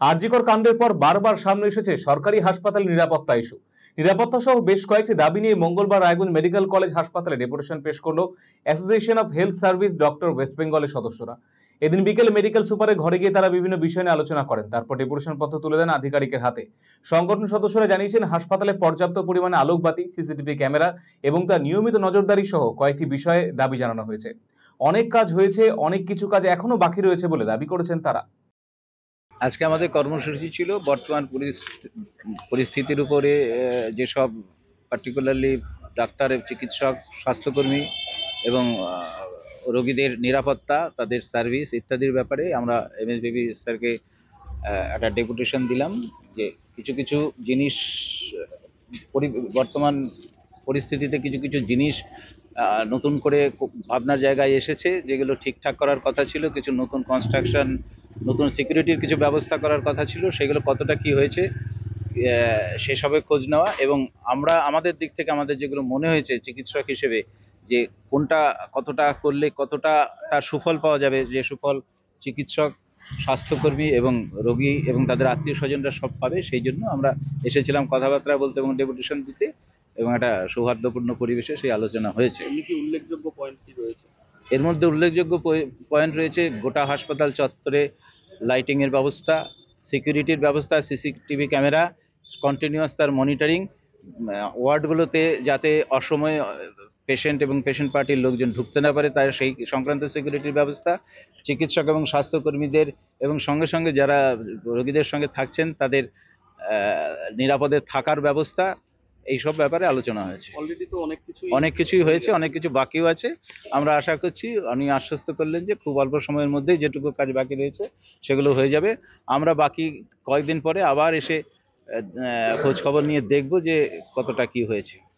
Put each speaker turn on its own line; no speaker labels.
আরজিকর কাণ্ডের পর বারবার সামনে এসেছে সরকারি হাসপাতালের নিরাপত্তা ইস্যু। নিরাপত্তা সহ বেশ কয়েকটি দাবি নিয়ে মঙ্গলবার রায়গঞ্জ মেডিকেল কলেজ হাসপাতালে ডেপুটেশন পেশ করল association of health service doctor west বেঙ্গলের সদস্যরা। এদিন বিকেলে মেডিকেল সুপারের ঘরে গিয়ে তারা বিভিন্ন বিষয় নিয়ে আলোচনা করেন। তারপর ডেপুটেশন পত্র তুলে দেন আধিকারিকের হাতে। সংগঠন সদস্যরা জানিয়েছেন, হাসপাতালে পর্যাপ্ত পরিমাণে আলোকবাতি, সিসিটিভি ক্যামেরা এবং তার নিয়মিত নজরদারি সহ কয়েকটি বিষয়ে দাবি জানানো হয়েছে। অনেক কাজ হয়েছে, অনেক কিছু কাজ এখনও বাকি রয়েছে বলে দাবি করেছেন তারা।
আজকে আমাদের কর্মসূচি ছিল, বর্তমান পরিস্থিতি- পরিস্থিতির উপরে যেসব পার্টিকুলারলি ডাক্তার চিকিৎসক, স্বাস্থ্যকর্মী এবং রোগীদের নিরাপত্তা, তাদের সার্ভিস ইত্যাদির ব্যাপারে আমরা এমএসবিবি স্যারকে একটা ডেপুটেশন দিলাম যে কিছু কিছু জিনিস বর্তমান পরিস্থিতিতে কিছু কিছু জিনিস নতুন করে ভাবনার জায়গায় এসেছে, যেগুলো ঠিকঠাক করার কথা ছিল, কিছু নতুন কনস্ট্রাকশন নতুন সিকিউরিটির কিছু ব্যবস্থা করার কথা ছিল সেগুলো কতটা কি হয়েছে আহ, সেসবের খোঁজ নেওয়া এবং আমরা আমাদের দিক থেকে আমাদের যেগুলো মনে হয়েছে চিকিৎসক হিসেবে যে কোনটা কতটা করলে কতটা তার সুফল পাওয়া যাবে যে সুফল চিকিৎসক স্বাস্থ্যকর্মী এবং রোগী এবং তাদের আত্মীয় স্বজনরা সব পাবে সেই জন্য আমরা এসেছিলাম কথাবার্তা বলতে এবং ডেপুটেশন দিতে এবং একটা সৌহার্দ্যপূর্ণ পরিবেশে সেই আলোচনা হয়েছে।
উল্লেখযোগ্য পয়েন্ট কি রয়েছে।
এর মধ্যে উল্লেখযোগ্য পয়েন্ট রয়েছে গোটা হাসপাতাল চত্বরে লাইটিংয়ের ব্যবস্থা সিকিউরিটির ব্যবস্থা সিসিটিভি ক্যামেরা কন্টিনিউয়াস তার মনিটরিং ওয়ার্ডগুলোতে যাতে অসময়ে পেশেন্ট এবং পেশেন্ট পার্টির লোকজন ঢুকতে না পারে, তার সেই সংক্রান্ত সিকিউরিটির ব্যবস্থা, চিকিৎসক এবং স্বাস্থ্যকর্মীদের এবং সঙ্গে সঙ্গে যারা রোগীদের সঙ্গে থাকছেন, তাদের নিরাপদে থাকার ব্যবস্থা এইসব ব্যাপারে আলোচনা হয়েছে।
অলরেডি তো অনেক কিছু
অনেক কিছুই হয়েছে অনেক কিছু বাকিও আছে। আমরা আশা করছি উনি আশ্বস্ত করলেন যে খুব অল্প সময়ের মধ্যেই যেটুকু কাজ বাকি রয়েছে সেগুলো হয়ে যাবে। আমরা বাকি কয়েকদিন পরে আবার এসে খোঁজ খবর নিয়ে দেখব যে কতটা কি হয়েছে।